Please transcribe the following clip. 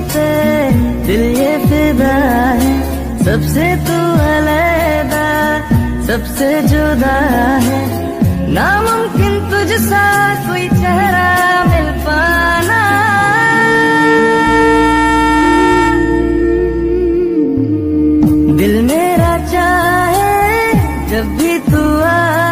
पे, दिल ये फिदा है। सबसे तू अलहदा, सबसे जुदा है। नामुमकिन तुझसा कोई चेहरा मिल पाना। दिल मेरा चाहे, जब भी तू आ